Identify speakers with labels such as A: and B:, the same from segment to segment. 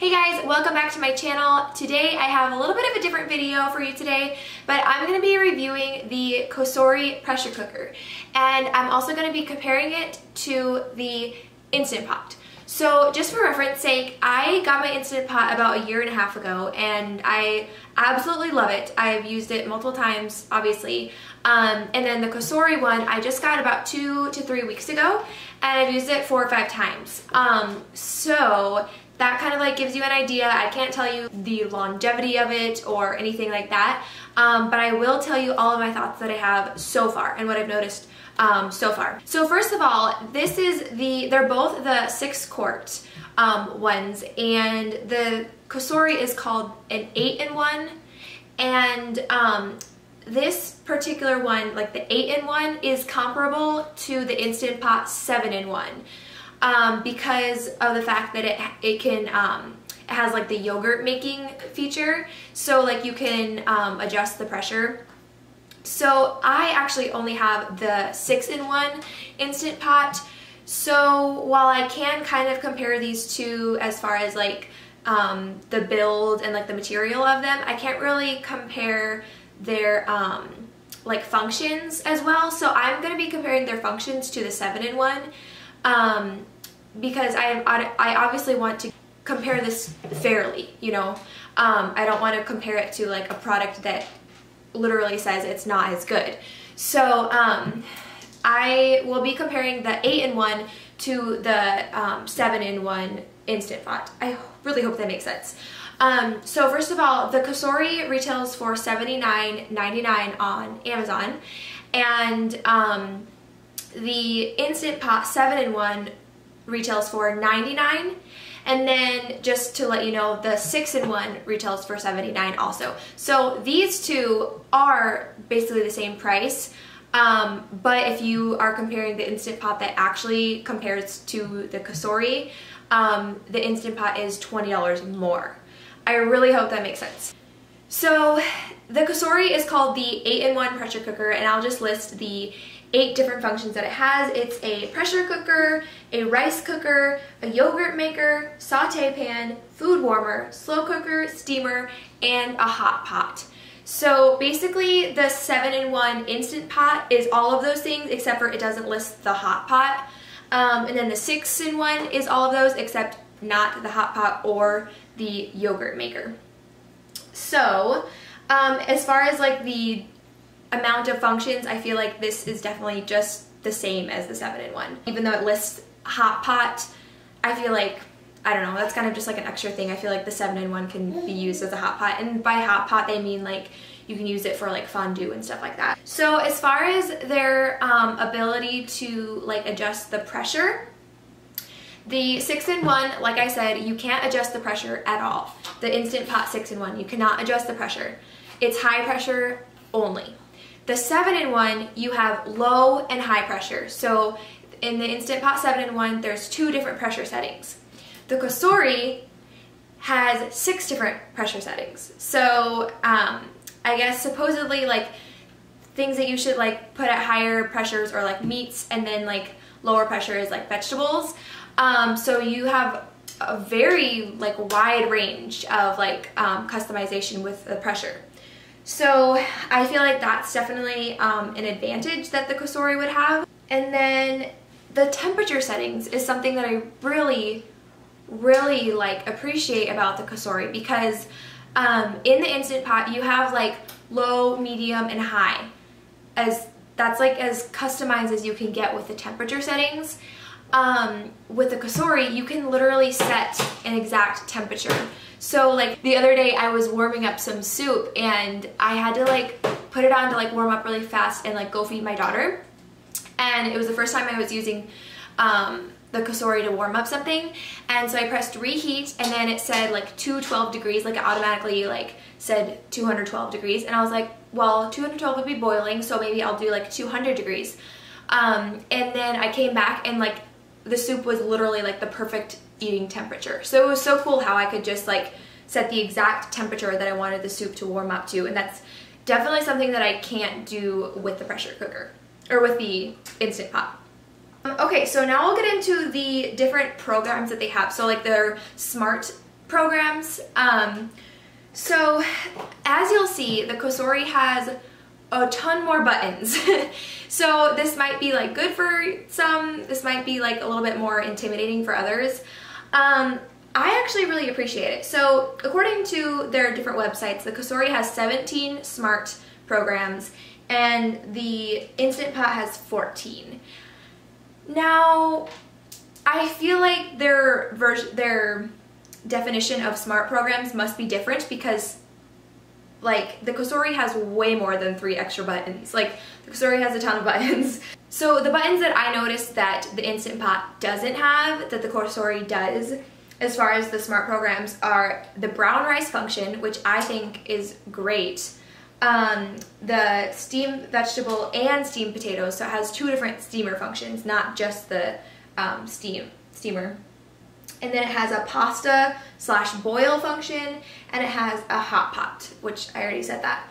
A: Hey guys, welcome back to my channel. Today I have a little bit of a different video for you today, but I'm going to be reviewing the Cosori pressure cooker. And I'm also going to be comparing it to the Instant Pot. So just for reference sake, I got my Instant Pot about a year and a half ago and I absolutely love it. I've used it multiple times, obviously. Um, and then the Cosori one, I just got about two to three weeks ago and I've used it four or five times. Um, so that kind of like gives you an idea. I can't tell you the longevity of it or anything like that, um, but I will tell you all of my thoughts that I have so far and what I've noticed um, so far. So first of all, this is the, they're both the six quart um, ones and the Cosori is called an eight in one and um, this particular one, like the 8 in 1, is comparable to the Instant Pot 7 in 1 um, because of the fact that it, it can, um, it has like the yogurt making feature. So like you can um, adjust the pressure. So I actually only have the 6 in 1 Instant Pot. So while I can kind of compare these two as far as like um, the build and like the material of them, I can't really compare their um, like functions as well. So I'm going to be comparing their functions to the 7-in-1 um, because I, I obviously want to compare this fairly, you know. Um, I don't want to compare it to like a product that literally says it's not as good. So um, I will be comparing the 8-in-1 to the 7-in-1 um, Instant Pot. I really hope that makes sense. Um, so first of all, the Cosori retails for $79.99 on Amazon, and um, the Instant Pot 7-in-1 retails for 99 and then just to let you know, the 6-in-1 retails for 79 also. So these two are basically the same price, um, but if you are comparing the Instant Pot that actually compares to the Cosori, um, the Instant Pot is $20 more. I really hope that makes sense. So the Cosori is called the 8-in-1 pressure cooker and I'll just list the eight different functions that it has. It's a pressure cooker, a rice cooker, a yogurt maker, saute pan, food warmer, slow cooker, steamer, and a hot pot. So basically the 7-in-1 Instant Pot is all of those things except for it doesn't list the hot pot. Um, and then the 6-in-1 is all of those except not the hot pot or the yogurt maker. So, um, as far as like the amount of functions, I feel like this is definitely just the same as the 7-in-1. Even though it lists hot pot, I feel like, I don't know, that's kind of just like an extra thing. I feel like the 7-in-1 can be used as a hot pot. And by hot pot, they mean like you can use it for like fondue and stuff like that. So as far as their um, ability to like adjust the pressure, the 6-in-1, like I said, you can't adjust the pressure at all. The Instant Pot 6-in-1, you cannot adjust the pressure. It's high pressure only. The 7-in-1, you have low and high pressure. So in the Instant Pot 7-in-1, there's two different pressure settings. The Cosori has six different pressure settings. So um, I guess supposedly like things that you should like put at higher pressures or like meats and then like lower pressure is like vegetables. Um, so you have a very like wide range of like um, customization with the pressure. So I feel like that's definitely um, an advantage that the Cosori would have. And then the temperature settings is something that I really, really like appreciate about the Cosori because um, in the Instant Pot you have like low, medium, and high. As That's like as customized as you can get with the temperature settings um, with the Cosori, you can literally set an exact temperature. So like the other day I was warming up some soup and I had to like put it on to like warm up really fast and like go feed my daughter. And it was the first time I was using um, the Cosori to warm up something. And so I pressed reheat and then it said like 212 degrees, like it automatically like said 212 degrees. And I was like, well, 212 would be boiling, so maybe I'll do like 200 degrees. Um, and then I came back and like the soup was literally like the perfect eating temperature. So it was so cool how I could just like set the exact temperature that I wanted the soup to warm up to and that's definitely something that I can't do with the pressure cooker or with the Instant Pot. Um, okay, so now I'll get into the different programs that they have. So like their smart programs. Um, so as you'll see, the Cosori has a ton more buttons. so this might be like good for some, this might be like a little bit more intimidating for others. Um, I actually really appreciate it. So according to their different websites, the Cosori has 17 smart programs and the Instant Pot has 14. Now, I feel like their version, their definition of smart programs must be different because like the Cosori has way more than three extra buttons. Like the Cosori has a ton of buttons. So the buttons that I noticed that the Instant Pot doesn't have, that the Cosori does, as far as the smart programs are the brown rice function, which I think is great. Um, the steamed vegetable and steamed potatoes, so it has two different steamer functions, not just the um, steam steamer. And then it has a pasta slash boil function, and it has a hot pot, which I already said that.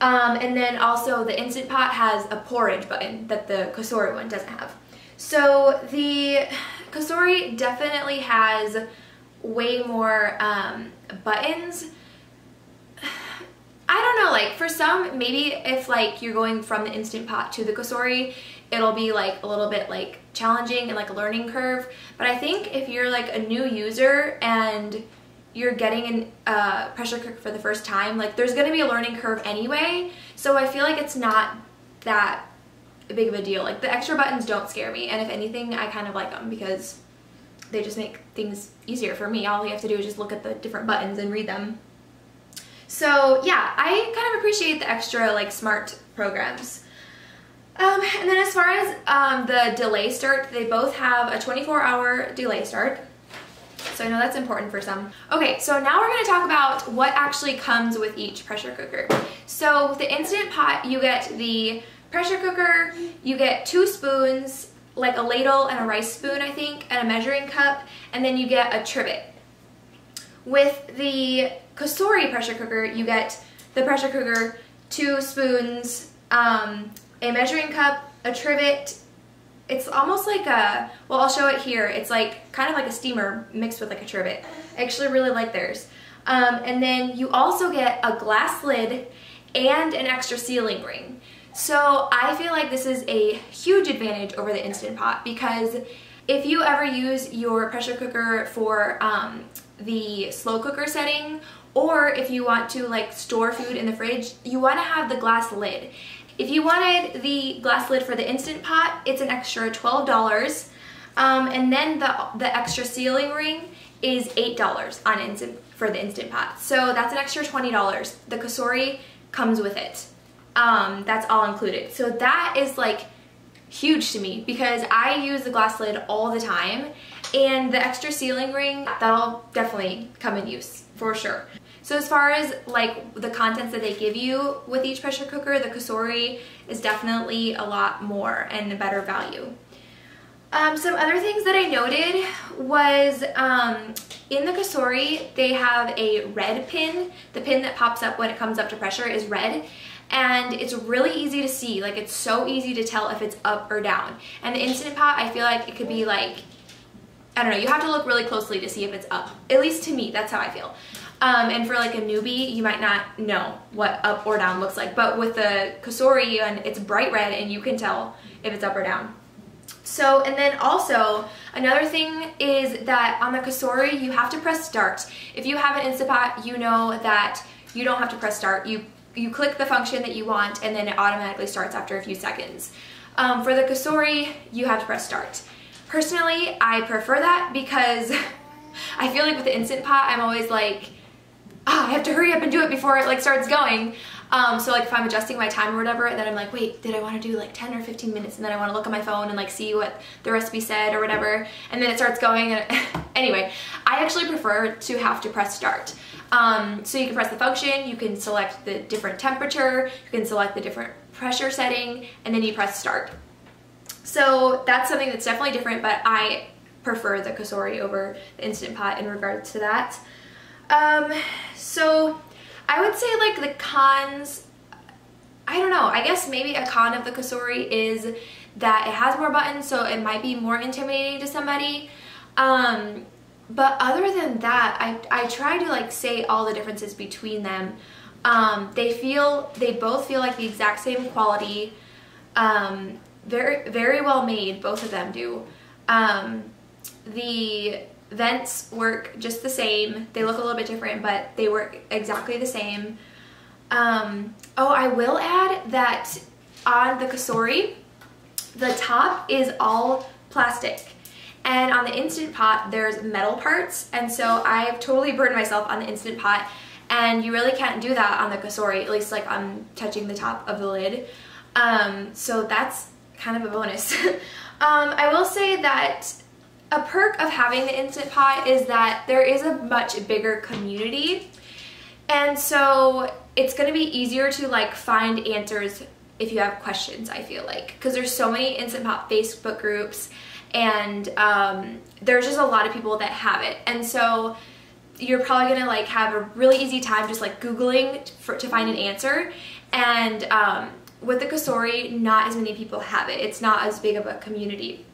A: Um, and then also the Instant Pot has a porridge button that the Cosori one doesn't have. So the Cosori definitely has way more um, buttons. I don't know, like for some, maybe if like you're going from the Instant Pot to the Cosori, it'll be like a little bit like challenging and like a learning curve. But I think if you're like a new user and you're getting a uh, pressure cooker for the first time, like there's gonna be a learning curve anyway. So I feel like it's not that big of a deal. Like the extra buttons don't scare me. And if anything, I kind of like them because they just make things easier for me. All you have to do is just look at the different buttons and read them. So yeah, I kind of appreciate the extra like smart programs. Um, and then as far as um, the delay start, they both have a 24 hour delay start. So I know that's important for some. Okay, so now we're gonna talk about what actually comes with each pressure cooker. So with the Instant Pot, you get the pressure cooker, you get two spoons, like a ladle and a rice spoon, I think, and a measuring cup, and then you get a trivet. With the Cosori pressure cooker, you get the pressure cooker, two spoons, um, a measuring cup, a trivet, it's almost like a, well I'll show it here, it's like kind of like a steamer mixed with like a trivet. I actually really like theirs. Um, and then you also get a glass lid and an extra sealing ring. So I feel like this is a huge advantage over the Instant Pot because if you ever use your pressure cooker for um, the slow cooker setting or if you want to like store food in the fridge, you want to have the glass lid. If you wanted the glass lid for the Instant Pot, it's an extra $12. Um, and then the, the extra sealing ring is $8 on instant for the Instant Pot. So that's an extra $20. The Cosori comes with it. Um, that's all included. So that is like huge to me because I use the glass lid all the time and the extra sealing ring, that'll definitely come in use for sure. So as far as like the contents that they give you with each pressure cooker, the Cosori is definitely a lot more and a better value. Um, some other things that I noted was um, in the Cosori, they have a red pin. The pin that pops up when it comes up to pressure is red and it's really easy to see. Like it's so easy to tell if it's up or down. And the Instant Pot, I feel like it could be like, I don't know, you have to look really closely to see if it's up. At least to me, that's how I feel. Um, and for like a newbie, you might not know what up or down looks like. But with the Cosori, and it's bright red and you can tell if it's up or down. So, and then also, another thing is that on the Cosori, you have to press start. If you have an Instapot, you know that you don't have to press start. You, you click the function that you want and then it automatically starts after a few seconds. Um, for the Cosori, you have to press start. Personally, I prefer that because I feel like with the Instant Pot, I'm always like, ah, I have to hurry up and do it before it like starts going. Um, so like if I'm adjusting my time or whatever, and then I'm like, wait, did I want to do like 10 or 15 minutes? And then I want to look at my phone and like see what the recipe said or whatever. And then it starts going. And anyway, I actually prefer to have to press start. Um, so you can press the function, you can select the different temperature, you can select the different pressure setting, and then you press start. So that's something that's definitely different, but I prefer the Cosori over the Instant Pot in regards to that. Um, so I would say like the cons, I don't know, I guess maybe a con of the Cosori is that it has more buttons so it might be more intimidating to somebody. Um, but other than that, I, I try to like say all the differences between them. Um, they feel, they both feel like the exact same quality. Um, very, very well made, both of them do. Um, the vents work just the same. They look a little bit different, but they work exactly the same. Um, oh, I will add that on the Cosori, the top is all plastic. And on the Instant Pot, there's metal parts. And so I've totally burned myself on the Instant Pot. And you really can't do that on the Cosori, at least like I'm touching the top of the lid. Um, so that's kind of a bonus. um, I will say that a perk of having the Instant Pot is that there is a much bigger community. And so it's going to be easier to like find answers if you have questions, I feel like. Because there's so many Instant Pot Facebook groups and um, there's just a lot of people that have it. And so you're probably gonna like have a really easy time just like Googling for, to find an answer. And um, with the Cosori, not as many people have it. It's not as big of a community.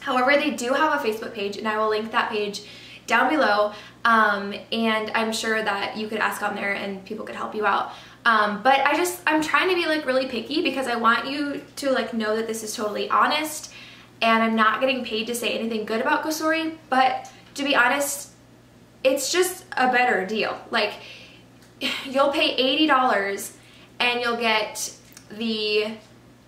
A: However, they do have a Facebook page and I will link that page down below. Um, and I'm sure that you could ask on there and people could help you out. Um, but I just, I'm trying to be like really picky because I want you to like know that this is totally honest and I'm not getting paid to say anything good about Cosori, but to be honest, it's just a better deal. Like, you'll pay $80 and you'll get the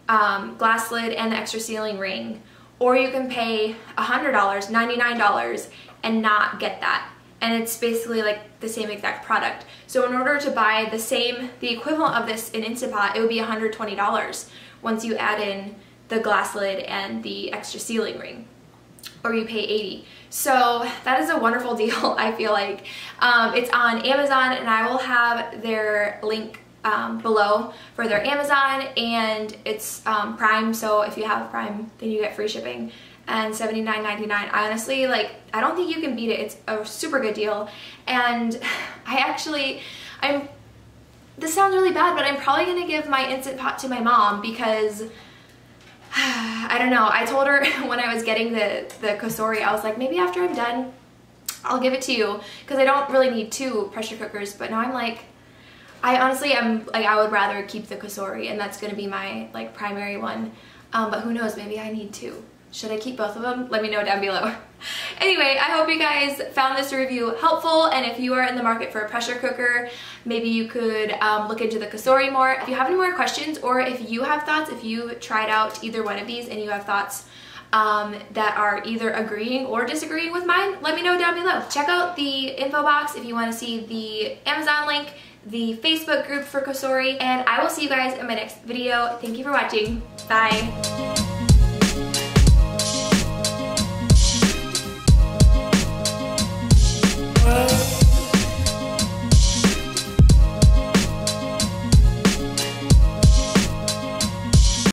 A: um, glass lid and the extra sealing ring, or you can pay $100, $99 and not get that. And it's basically like the same exact product. So in order to buy the same, the equivalent of this in Instant Pot, it would be $120 once you add in the glass lid and the extra sealing ring or you pay 80 so that is a wonderful deal I feel like um, it's on Amazon and I will have their link um, below for their Amazon and it's um, Prime so if you have Prime then you get free shipping and $79.99 I honestly like I don't think you can beat it it's a super good deal and I actually I'm this sounds really bad but I'm probably gonna give my Instant Pot to my mom because I don't know. I told her when I was getting the, the Cosori, I was like, maybe after I'm done, I'll give it to you. Because I don't really need two pressure cookers. But now I'm like, I honestly am like, I would rather keep the Cosori. And that's to be my like primary one. Um, but who knows, maybe I need two. Should I keep both of them? Let me know down below. anyway, I hope you guys found this review helpful and if you are in the market for a pressure cooker, maybe you could um, look into the Cosori more. If you have any more questions or if you have thoughts, if you tried out either one of these and you have thoughts um, that are either agreeing or disagreeing with mine, let me know down below. Check out the info box if you want to see the Amazon link, the Facebook group for Cosori, and I will see you guys in my next video. Thank you for watching. Bye.